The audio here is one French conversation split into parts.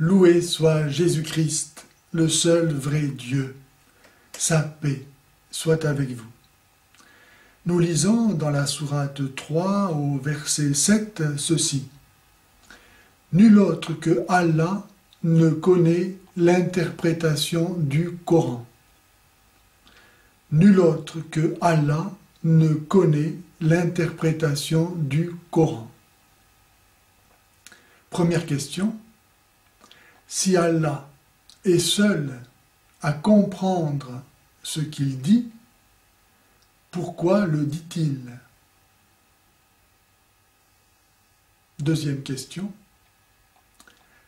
Loué soit Jésus-Christ, le seul vrai Dieu. Sa paix soit avec vous. Nous lisons dans la sourate 3 au verset 7 ceci. Nul autre que Allah ne connaît l'interprétation du Coran. Nul autre que Allah ne connaît l'interprétation du Coran. Première question. Si Allah est seul à comprendre ce qu'il dit, pourquoi le dit-il? Deuxième question.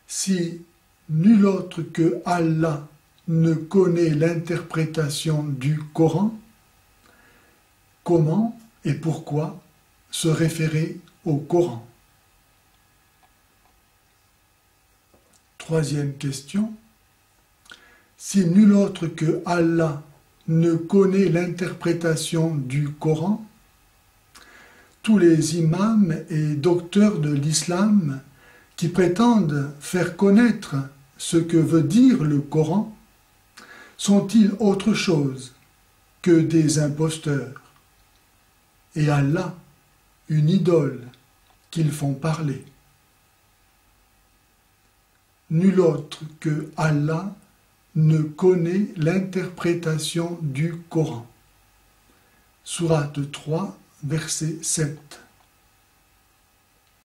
Si nul autre que Allah ne connaît l'interprétation du Coran, comment et pourquoi se référer au Coran? Troisième question. Si nul autre que Allah ne connaît l'interprétation du Coran, tous les imams et docteurs de l'islam qui prétendent faire connaître ce que veut dire le Coran sont-ils autre chose que des imposteurs Et Allah, une idole qu'ils font parler? Nul autre que Allah ne connaît l'interprétation du Coran. Sourate 3, verset 7.